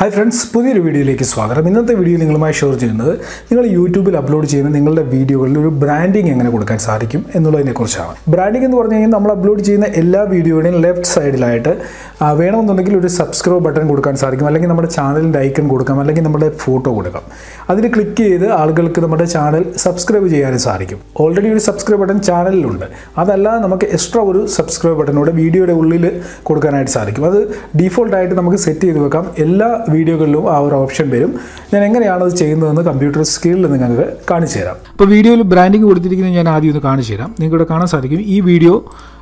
Hi friends പുതിയൊരു വീഡിയോയിലേക്ക് സ്വാഗതം. ഇന്നത്തെ വീഡിയോ നിങ്ങളുമായി ഷെയർ ചെയ്യുന്നത് നിങ്ങൾ യൂട്യൂബിൽ അപ്ലോഡ് ചെയ്യുന്ന നിങ്ങളുടെ വീഡിയോകളിൽ ഒരു ബ്രാൻഡിങ് എങ്ങനെ കൊടുക്കാൻ സാധിക്കും എന്നുള്ളതിനെക്കുറിച്ചാണ്. ബ്രാൻഡിംഗ് എന്ന് പറഞ്ഞു കഴിഞ്ഞാൽ നമ്മൾ അപ്ലോഡ് ചെയ്യുന്ന എല്ലാ വീഡിയോയുടെയും ലെഫ്റ്റ് സൈഡിലായിട്ട് വേണമെന്നുണ്ടെങ്കിൽ ഒരു സബ്സ്ക്രൈബ് ബട്ടൺ കൊടുക്കാൻ സാധിക്കും. അല്ലെങ്കിൽ നമ്മുടെ ചാനലിന്റെ ഐക്കൺ കൊടുക്കാം. അല്ലെങ്കിൽ നമ്മുടെ ഫോട്ടോ കൊടുക്കാം. അതിൽ ക്ലിക്ക് ചെയ്ത് ആളുകൾക്ക് നമ്മുടെ ചാനൽ സബ്സ്ക്രൈബ് ചെയ്യാനും സാധിക്കും. ഓൾറെഡി ഒരു സബ്സ്ക്രൈബ് ബട്ടൺ ചാനലിലുണ്ട് അതല്ലാതെ നമുക്ക് എക്സ്ട്രാ ഒരു സബ്സ്ക്രൈബ് ബട്ടനോടെ വീഡിയോയുടെ ഉള്ളിൽ കൊടുക്കാനായിട്ട് സാധിക്കും. അത് ഡീഫോൾട്ടായിട്ട് നമുക്ക് സെറ്റ് ചെയ്ത് വെക്കാം. എല്ലാ വീഡിയോകളിലും ആ ഒരു ഓപ്ഷൻ വരും. ഞാൻ എങ്ങനെയാണ് അത് ചെയ്യുന്നതെന്ന് കമ്പ്യൂട്ടർ സ്ക്രീനിൽ നിങ്ങൾക്ക് കാണിച്ചു തരാം. അപ്പോൾ വീഡിയോയിൽ ബ്രാൻഡിങ് കൊടുത്തിരിക്കുന്നത് ഞാൻ ആദ്യം ഒന്ന് കാണിച്ചു തരാം. നിങ്ങൾക്ക് ഇവിടെ കാണാൻ സാധിക്കും. ഈ വീഡിയോ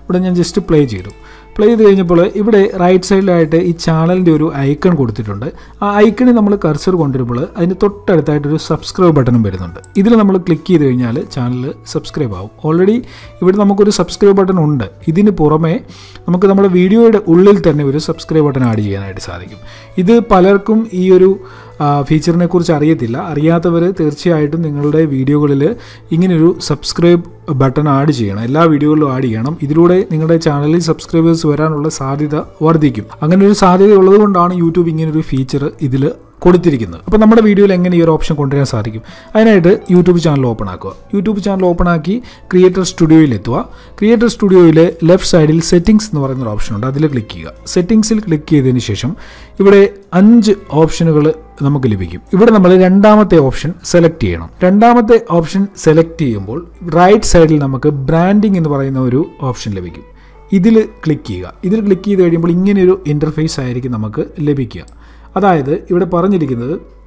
ഇവിടെ ഞാൻ ജസ്റ്റ് പ്ലേ ചെയ്തു. പ്ലേ ചെയ്ത് കഴിഞ്ഞപ്പോൾ ഇവിടെ റൈറ്റ് സൈഡിലായിട്ട് ഈ ചാനലിന്റെ ഒരു ഐക്കൺ കൊടുത്തിട്ടുണ്ട്. ആ ഐക്കണിൽ നമ്മൾ കർസർ കൊണ്ടുവരുമ്പോൾ അതിന് തൊട്ടടുത്തായിട്ട് ഒരു സബ്സ്ക്രൈബ് ബട്ടണും വരുന്നുണ്ട്. ഇതിൽ നമ്മൾ ക്ലിക്ക് ചെയ്ത് കഴിഞ്ഞാൽ ചാനൽ സബ്സ്ക്രൈബ് ആവും. ഓൾറെഡി ഇവിടെ നമുക്കൊരു സബ്സ്ക്രൈബ് ബട്ടൺ ഉണ്ട്. ഇതിന് പുറമേ നമുക്ക് നമ്മുടെ വീഡിയോയുടെ ഉള്ളിൽ തന്നെ ഒരു സബ്സ്ക്രൈബ് ബട്ടൺ ആഡ് ചെയ്യാനായിട്ട് സാധിക്കും. ഇത് പലർക്കും ഈ ഒരു ഫീച്ചറിനെ കുറിച്ച് അറിയത്തില്ല. അറിയാത്തവർ തീർച്ചയായിട്ടും നിങ്ങളുടെ വീഡിയോകളിൽ ഇങ്ങനൊരു സബ്സ്ക്രൈബ് ബട്ടൺ ആഡ് ചെയ്യണം. എല്ലാ വീഡിയോകളിലും ആഡ് ചെയ്യണം. ഇതിലൂടെ നിങ്ങളുടെ ചാനലിൽ സബ്സ്ക്രൈബേഴ്സ് വരാനുള്ള സാധ്യത വർദ്ധിക്കും. അങ്ങനെ ഒരു സാധ്യത ഉള്ളതുകൊണ്ടാണ് യൂട്യൂബ് ഇങ്ങനെ ഒരു ഫീച്ചർ ഇതിൽ കൊടുത്തിരിക്കുന്നത്. അപ്പോൾ നമ്മുടെ വീഡിയോയിൽ എങ്ങനെ ഈ ഒരു ഓപ്ഷൻ കൊണ്ടുവരാൻ സാധിക്കും? അതിനായിട്ട് യൂട്യൂബ് ചാനൽ ഓപ്പൺ ആക്കുക. യൂട്യൂബ് ചാനൽ ഓപ്പൺ ആക്കി ക്രിയേറ്റർ സ്റ്റുഡിയോയിൽ എത്തുക. ക്രിയേറ്റർ സ്റ്റുഡിയോയിൽ ലെഫ്റ്റ് സൈഡിൽ സെറ്റിംഗ്സ് എന്ന് പറയുന്ന ഒരു ഓപ്ഷൻ ഉണ്ട്. അതിൽ ക്ലിക്ക് ചെയ്യുക. സെറ്റിംഗ്സിൽ ക്ലിക്ക് ചെയ്തതിന് ശേഷം ഇവിടെ അഞ്ച് ഓപ്ഷനുകൾ നമുക്ക് ലഭിക്കും. ഇവിടെ നമ്മൾ രണ്ടാമത്തെ ഓപ്ഷൻ സെലക്ട് ചെയ്യണം. രണ്ടാമത്തെ ഓപ്ഷൻ സെലക്ട് ചെയ്യുമ്പോൾ റൈറ്റ് സൈഡിൽ നമുക്ക് ബ്രാൻഡിംഗ് എന്ന് പറയുന്ന ഒരു ഓപ്ഷൻ ലഭിക്കും. ഇതിൽ ക്ലിക്ക് ചെയ്യുക. ഇതിൽ ക്ലിക്ക് ചെയ്ത് കഴിയുമ്പോൾ ഇങ്ങനെയൊരു ഇന്റർഫേസ് ആയിരിക്കും നമുക്ക് ലഭിക്കുക. അതായത് ഇവിടെ പറഞ്ഞിരിക്കുന്നത്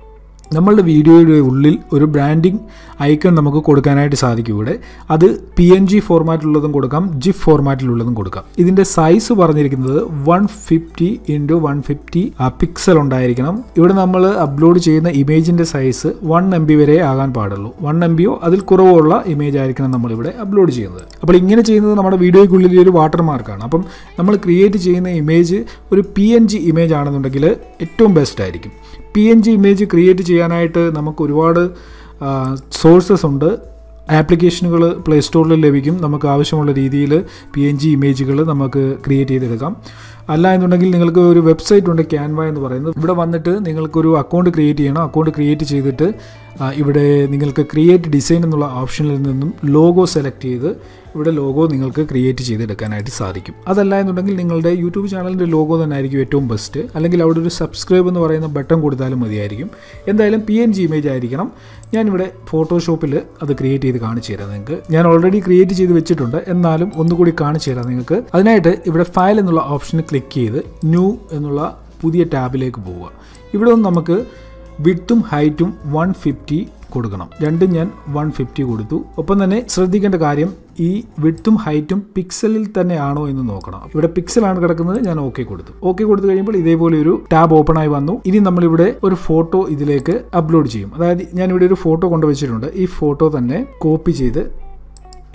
നമ്മളുടെ വീഡിയോയുടെ ഉള്ളിൽ ഒരു ബ്രാൻഡിങ് ഐക്കൺ നമുക്ക് കൊടുക്കാനായിട്ട് സാധിക്കും ഇവിടെ. അത് പി എൻ ജി ഫോർമാറ്റിലുള്ളതും കൊടുക്കാം ജിഫ് ഫോർമാറ്റിലുള്ളതും കൊടുക്കാം. ഇതിന്റെ സൈസ് പറഞ്ഞിരിക്കുന്നത് one fifty into one fifty pixel ഉണ്ടായിരിക്കണം. ഇവിടെ നമ്മൾ അപ്ലോഡ് ചെയ്യുന്ന ഇമേജിന്റെ സൈസ് വൺ എം ബി വരെ ആകാൻ പാടുള്ളൂ. വൺ എം ബിയോ അതിൽ കുറവുള്ള ഇമേജ് ആയിരിക്കണം നമ്മളിവിടെ അപ്ലോഡ് ചെയ്യുന്നത്. അപ്പോൾ ഇങ്ങനെ ചെയ്യുന്നത് നമ്മുടെ വീഡിയോയ്ക്കുള്ളിൽ ഒരു വാട്ടർ മാർക്കാണ് അപ്പം നമ്മൾ ക്രിയേറ്റ് ചെയ്യുന്ന ഇമേജ് ഒരു പി എൻ ജി ഇമേജ് ആണെന്നുണ്ടെങ്കിൽ ഏറ്റവും ബെസ്റ്റ് ആയിരിക്കും. P N G image create ചെയ്യാനായിട്ട് നമുക്ക് ഒരുപാട് സോഴ്സസ് ഉണ്ട്. ആപ്ലിക്കേഷനുകൾ പ്ലേ സ്റ്റോറിൽ ലഭിക്കും. നമുക്ക് ആവശ്യമുള്ള രീതിയിൽ പി എൻ ജി ഇമേജുകൾ നമുക്ക് ക്രിയേറ്റ് ചെയ്തെടുക്കാം. അല്ല എന്നുണ്ടെങ്കിൽ നിങ്ങൾക്ക് ഒരു വെബ്സൈറ്റ് ഉണ്ട് ക്യാൻവ എന്ന് പറയുന്നത്. ഇവിടെ വന്നിട്ട് നിങ്ങൾക്കൊരു അക്കൗണ്ട് ക്രിയേറ്റ് ചെയ്യണം. അക്കൗണ്ട് ക്രിയേറ്റ് ചെയ്തിട്ട് ഇവിടെ നിങ്ങൾക്ക് ക്രിയേറ്റ് ഡിസൈൻ എന്നുള്ള ഓപ്ഷനിൽ നിന്നും ലോഗോ സെലക്ട് ചെയ്ത് ഇവിടെ ലോഗോ നിങ്ങൾക്ക് ക്രിയേറ്റ് ചെയ്തെടുക്കാനായിട്ട് സാധിക്കും. അതല്ല എന്നുണ്ടെങ്കിൽ നിങ്ങളുടെ യൂട്യൂബ് ചാനലിന്റെ ലോഗോ തന്നെ ആയിരിക്കും ഏറ്റവും ബെസ്റ്റ് അല്ലെങ്കിൽ അവിടെ ഒരു സബ്സ്ക്രൈബ് എന്ന് പറയുന്ന ബട്ടൺ കൊടുത്താലും മതിയായിരിക്കും. എന്തായാലും പി എൻ ജി ഇമേജ് ആയിരിക്കണം. ഞാനിവിടെ ഫോട്ടോഷോപ്പിൽ അത് ക്രിയേറ്റ് ചെയ്ത് കാണിച്ചു തരാം നിങ്ങൾക്ക്. ഞാൻ ഓൾറെഡി ക്രിയേറ്റ് ചെയ്ത് വെച്ചിട്ടുണ്ട്. എന്നാലും ഒന്നുകൂടി കാണിച്ചു തരാം നിങ്ങൾക്ക്. അതിനായിട്ട് ഇവിടെ ഫയൽ എന്നുള്ള ഓപ്ഷന് ക്ലിക്ക് ചെയ്ത് ന്യൂ എന്നുള്ള പുതിയ ടാബിലേക്ക് പോവുക. ഇവിടെ നിന്ന് നമുക്ക് വിഡ്ത്തും ഹൈറ്റും വൺ ഫിഫ്റ്റി കൊടുക്കണം. രണ്ടും ഞാൻ വൺ ഫിഫ്റ്റി കൊടുത്തു. ഒപ്പം തന്നെ ശ്രദ്ധിക്കേണ്ട കാര്യം ഈ വിഡ്ത്തും ഹൈറ്റും പിക്സലിൽ തന്നെയാണോ എന്ന് നോക്കണം. ഇവിടെ പിക്സലാണ് കിടക്കുന്നത് ഞാൻ ഓക്കെ കൊടുത്തു. ഓക്കെ കൊടുത്തു കഴിയുമ്പോൾ ഇതേപോലെ ഒരു ടാബ് ഓപ്പൺ ആയി വന്നു. ഇനി നമ്മളിവിടെ ഒരു ഫോട്ടോ ഇതിലേക്ക് അപ്ലോഡ് ചെയ്യും. അതായത് ഞാൻ ഇവിടെ ഒരു ഫോട്ടോ കൊണ്ടുവച്ചിട്ടുണ്ട്. ഈ ഫോട്ടോ തന്നെ കോപ്പി ചെയ്ത്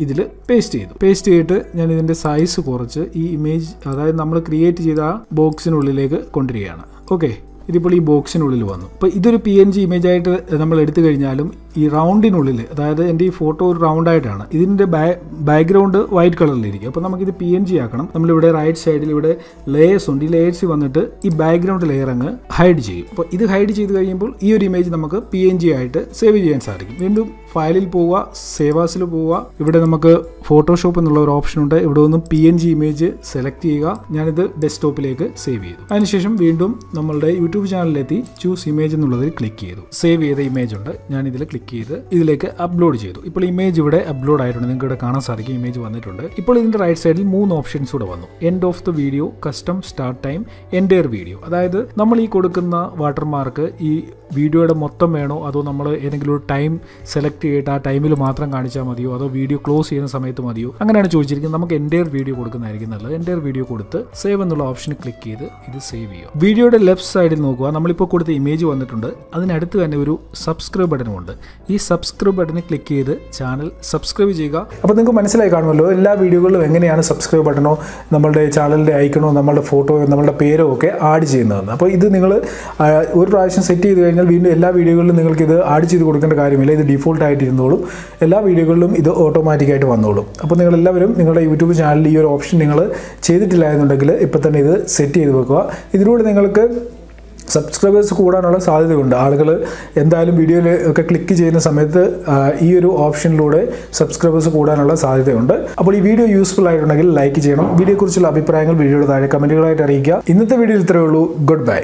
ഇതിൽ പേസ്റ്റ് ചെയ്തു. പേസ്റ്റ് ചെയ്തിട്ട് ഞാൻ ഇതിന്റെ സൈസ് കുറച്ച് ഈ ഇമേജ് അതായത് നമ്മൾ ക്രിയേറ്റ് ചെയ്ത ആ ബോക്സിനുള്ളിലേക്ക് കൊണ്ടുവരികയാണ്. ഓക്കെ ഇതിപ്പോൾ ഈ ബോക്സിനുള്ളിൽ വന്നു. അപ്പോൾ ഇതൊരു പി എൻ ജി ഇമേജായിട്ട് നമ്മൾ എടുത്തു കഴിഞ്ഞാലും ഈ റൗണ്ടിനുള്ളിൽ അതായത് എന്റെ ഈ ഫോട്ടോ ഒരു റൗണ്ട് ആയിട്ടാണ് ഇതിന്റെ ബാക്ക്ഗ്രൗണ്ട് വൈറ്റ് കളറിലിരിക്കും. അപ്പോൾ നമുക്കിത് പി എൻ ജി ആക്കണം. നമ്മളിവിടെ റൈറ്റ് സൈഡിൽ ഇവിടെ ലെയേഴ്സ് ഉണ്ട്. ഈ ലെയേഴ്സ് വന്നിട്ട് ഈ ബാക്ക്ഗ്രൗണ്ട് ലെയർ അങ്ങ് ഹൈഡ് ചെയ്യും. അപ്പോൾ ഇത് ഹൈഡ് ചെയ്ത് കഴിയുമ്പോൾ ഈ ഒരു ഇമേജ് നമുക്ക് പി എൻ ജി ആയിട്ട് സേവ് ചെയ്യാൻ സാധിക്കും. വീണ്ടും ഫയലിൽ പോവുക സേവാസിൽ പോവുക. ഇവിടെ നമുക്ക് ഫോട്ടോഷോപ്പ് എന്നുള്ള ഒരു ഓപ്ഷൻ ഉണ്ട്. ഇവിടെ നിന്നും P N G image select ചെയ്യുക. ഞാനിത് ഡെസ്ക്ടോപ്പിലേക്ക് സേവ് ചെയ്തു. അതിനുശേഷം വീണ്ടും നമ്മളുടെ യൂട്യൂബ് ചാനലിലെത്തി ചൂസ് ഇമേജ് എന്നുള്ളതിൽ ക്ലിക്ക് ചെയ്തു. സേവ് ചെയ്ത ഇമേജ് ഉണ്ട്. ഞാനിതിൽ ഇതിൽ ക്ലിക്ക് ചെയ്ത് ഇതിലേക്ക് അപ്ലോഡ് ചെയ്തു. ഇപ്പോൾ ഇമേജ് ഇവിടെ അപ്ലോഡ് ആയിട്ടുണ്ട്. നിങ്ങൾക്ക് ഇവിടെ കാണാൻ സാധിക്കും. ഇമേജ് വന്നിട്ടുണ്ട്. ഇപ്പോൾ ഇതിന്റെ റൈറ്റ് സൈഡിൽ മൂന്ന് ഓപ്ഷൻസ് കൂടെ വന്നു. End of the video custom start time entire video അതായത് നമ്മൾ ഈ കൊടുക്കുന്ന വാട്ടർമാർക്ക് ഈ വീഡിയോയുടെ മൊത്തം വേണോ? അതോ നമ്മൾ ഏതെങ്കിലും ഒരു ടൈം സെലക്ട് ചെയ്തിട്ട് ആ ടൈമിൽ മാത്രം കാണിച്ചാൽ മതിയോ? അതോ വീഡിയോ ക്ലോസ് ചെയ്യുന്ന സമയത്ത് മതിയോ? അങ്ങനെയാണ് ചോദിച്ചിരിക്കുന്നത്. നമുക്ക് എൻഡയർ വീഡിയോ കൊടുക്കുന്നതായിരിക്കും നല്ലത്. എൻഡയർ വീഡിയോ കൊടുത്ത് സേവ് എന്നുള്ള ഓപ്ഷൻ ക്ലിക്ക് ചെയ്ത് ഇത് സേവ് ചെയ്യുക. വീഡിയോയുടെ ലെഫ്റ്റ് സൈഡിൽ നോക്കുക. നമ്മളിപ്പോൾ കൊടുത്ത ഇമേജ് വന്നിട്ടുണ്ട്. അതിനടുത്ത് തന്നെ ഒരു സബ്സ്ക്രൈബ് ബട്ടനും ഉണ്ട്. ഈ സബ്സ്ക്രൈബ് ബട്ടണിൽ ക്ലിക്ക് ചെയ്ത് ചാനൽ സബ്സ്ക്രൈബ് ചെയ്യുക. അപ്പോൾ നിങ്ങൾക്ക് മനസ്സിലായി കാണുമല്ലോ എല്ലാ വീഡിയോകളിലും എങ്ങനെയാണ് സബ്സ്ക്രൈബ് ബട്ടണോ നമ്മളുടെ ചാനലിന്റെ ഐക്കണോ നമ്മളുടെ ഫോട്ടോയോ നമ്മളുടെ പേരോ ഒക്കെ ആഡ് ചെയ്യുന്നതെന്ന്. അപ്പോൾ ഇത് നിങ്ങൾ ഒരു പ്രാവശ്യം സെറ്റ് ചെയ്ത് കഴിഞ്ഞാൽ വീണ്ടും എല്ലാ വീഡിയോകളിലും നിങ്ങൾക്ക് ഇത് ആഡ് ചെയ്ത് കൊടുക്കേണ്ട കാര്യമില്ല. ഇത് ഡിഫോൾട്ട് ആയിട്ട് ഇരുന്നോളും എല്ലാ വീഡിയോകളിലും ഇത് ഓട്ടോമാറ്റിക്കായിട്ട് വന്നോളും. അപ്പോൾ നിങ്ങൾ എല്ലാവരും നിങ്ങളുടെ യൂട്യൂബ് ചാനലിൽ ഈ ഒരു ഓപ്ഷൻ നിങ്ങൾ ചെയ്തിട്ടില്ല എന്നുണ്ടെങ്കിൽ ഇപ്പോൾ തന്നെ ഇത് സെറ്റ് ചെയ്ത് വെക്കുക. ഇതിലൂടെ നിങ്ങൾക്ക് സബ്സ്ക്രൈബേഴ്സ് കൂടാനുള്ള സാധ്യതയുണ്ട്. ആളുകൾ എന്തായാലും വീഡിയോയിൽ ഒക്കെ ക്ലിക്ക് ചെയ്യുന്ന സമയത്ത് ഈ ഒരു ഓപ്ഷനിലൂടെ സബ്സ്ക്രൈബേഴ്സ് കൂടാനുള്ള സാധ്യതയുണ്ട്. അപ്പോൾ ഈ വീഡിയോ യൂസ്ഫുൾ ആയിട്ടുണ്ടെങ്കിൽ ലൈക്ക് ചെയ്യണം. വീഡിയോയെക്കുറിച്ചുള്ള അഭിപ്രായങ്ങൾ വീഡിയോയുടെ താഴെ കമന്റുകളായിട്ട് അറിയിക്കുക. ഇന്നത്തെ വീഡിയോയിൽ ഇത്രയേ ഉള്ളൂ. Good bye